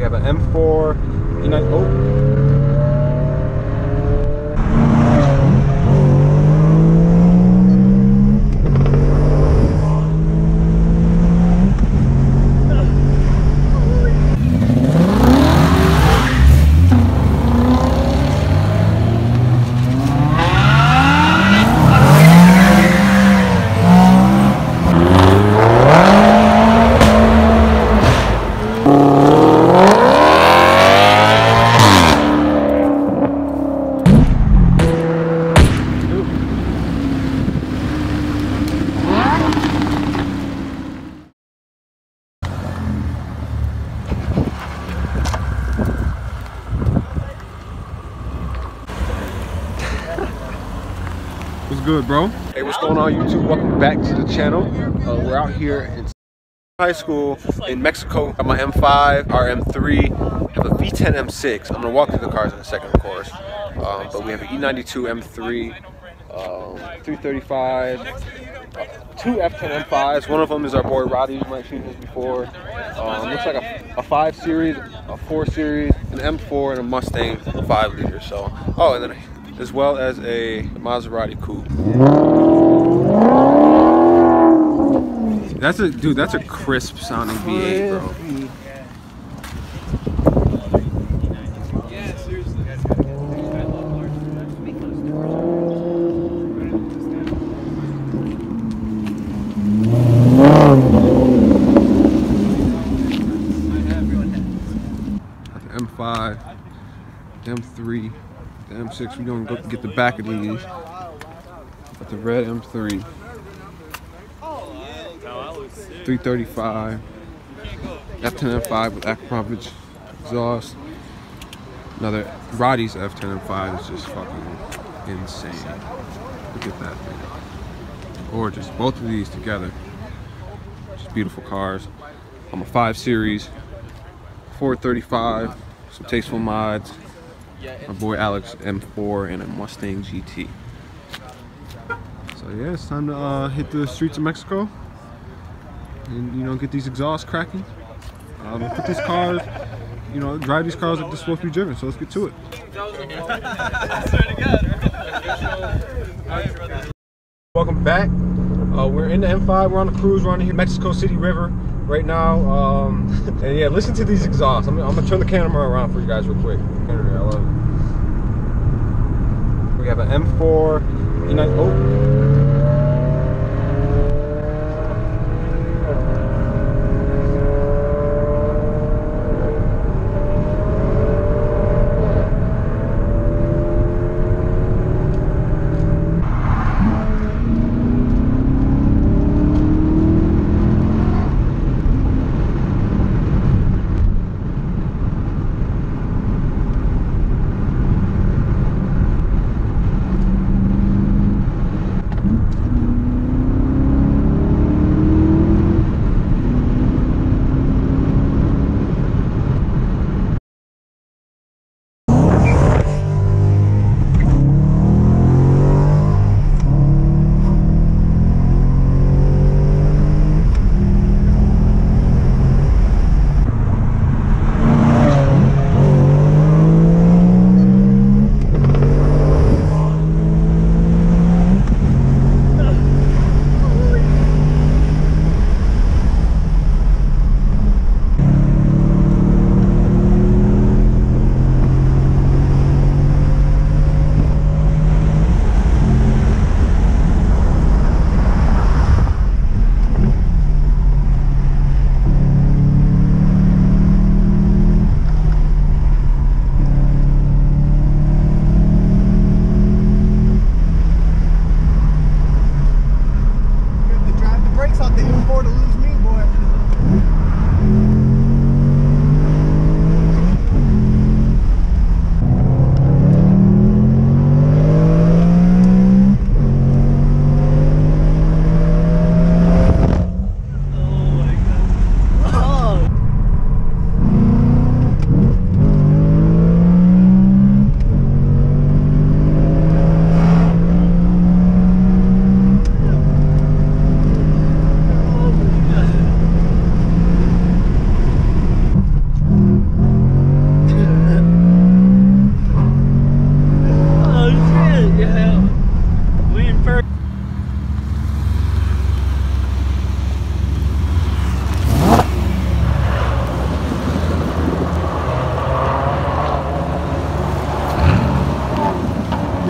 We have an M4 E9. Oh. Good, bro? Hey, what's going on, YouTube? Welcome back to the channel. Uh, we're out here in high school in Mexico. Got my M5, our M3, have a V10 M6. I'm gonna walk through the cars in a second, of course. Um, but we have an E92 M3, um, 335, uh, two F10 M5s. One of them is our boy Radi. You might have seen this before. Um, looks like a, a 5 series, a 4 series, an M4, and a Mustang 5 liter. So, oh, and then as well as a Maserati coupe. That's a dude. That's a crisp sounding V8, bro. We going to go get the back of these. Got the red M3. 335. F10M5 with Akrapovic exhaust. Another Radi's F10M5 is just fucking insane. Look at that thing. Gorgeous. Both of these together. Just beautiful cars. I'm a 5 Series. 435. Some tasteful mods. My boy Alec's M4 and a Mustang GT. So yeah, it's time to uh, hit the streets of Mexico and you know get these exhausts cracking. Um, put these cars, you know, drive these cars like they're supposed to be driven. So let's get to it. Welcome back. Uh, we're in the M5. We're on the cruise. We're on the Mexico City River right now. Um, and yeah, listen to these exhausts. I'm, I'm, gonna turn the camera around for you guys real quick. We have an M4 E9. Oh.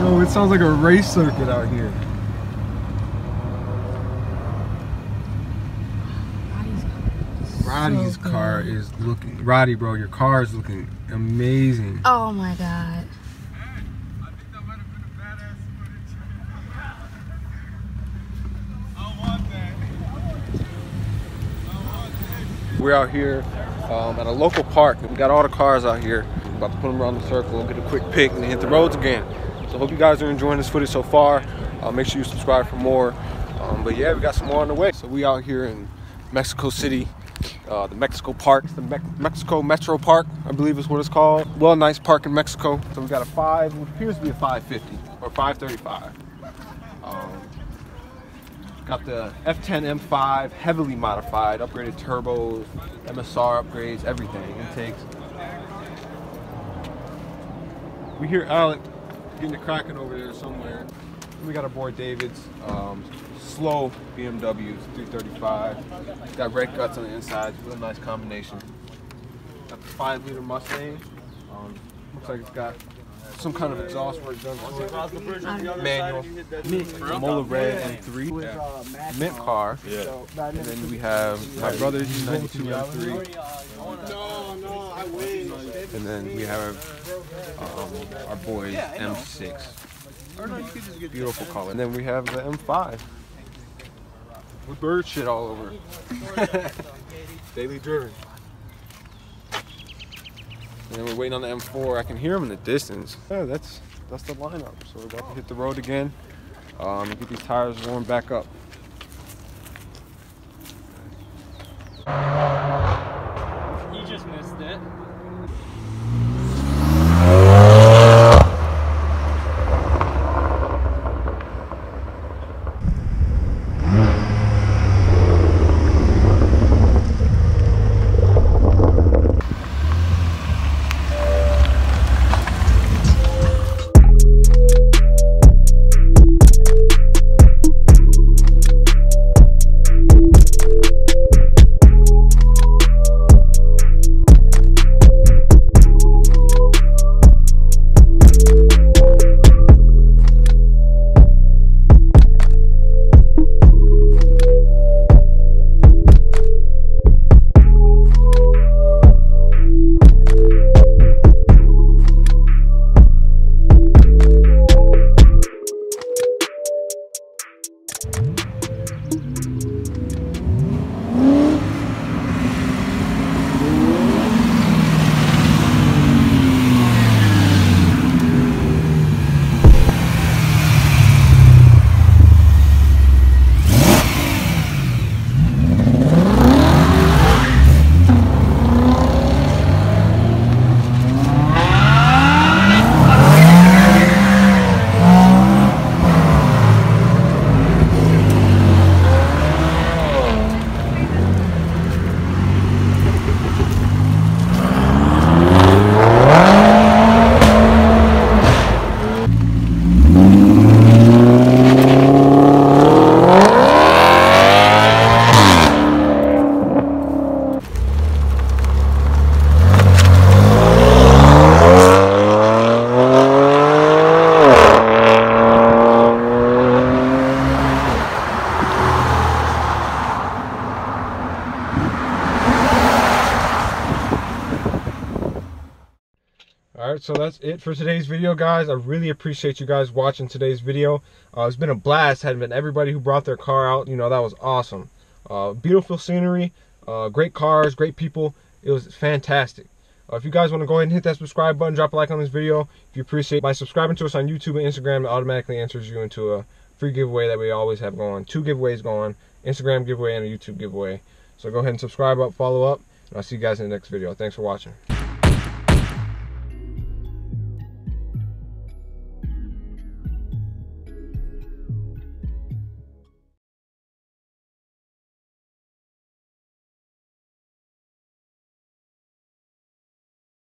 That sounds like a race circuit out here. Radi's So car is looking. Roddy, bro, your car is looking amazing. Oh my god. We're out here um, at a local park. We got all the cars out here. About to put them around the circle, get a quick pic, and hit the roads again. So hope you guys are enjoying this footage so far. Uh, make sure you subscribe for more. Um, but yeah, we got some more on the way. So we out here in Mexico City, uh, the Mexico Park, the Me- Mexico Metro Park, I believe is what it's called. Well, nice park in Mexico. So we got a five, what appears to be a 550 or 535. Um, Got the F10 M5, heavily modified, upgraded turbos, MSR upgrades, everything, intakes. We hear Alec getting it cracking over there somewhere. We got boy David's um, slow BMW 335. Got red guts on the inside, real nice combination. Got the five liter Mustang. Um, looks like it's got some kind of exhaust work done to it. Manual. Imola Red M3. Mint car. Yeah. And then we have my brother's 92 M3. And then we have um, our boy's M6. Beautiful color. And then we have the M5. With bird shit all over. Daily driven. And then we're waiting on the M4. I can hear him in the distance. Yeah, that's that's the lineup. So we're about to hit the road again. Um, get these tires warmed back up. You just missed it. That's it for today's video, guys. I really appreciate you guys watching today's video. Uh, it's been a blast having everybody who brought their car out. You know, that was awesome. Uh, beautiful scenery, uh, great cars, great people. It was fantastic. Uh, if you guys want to go ahead and hit that subscribe button, drop a like on this video. If you appreciate by subscribing to us on YouTube and Instagram, it automatically enters you into a free giveaway that we always have going. Two giveaways going, Instagram giveaway and a YouTube giveaway. So go ahead and subscribe up, follow up, and I'll see you guys in the next video. Thanks for watching.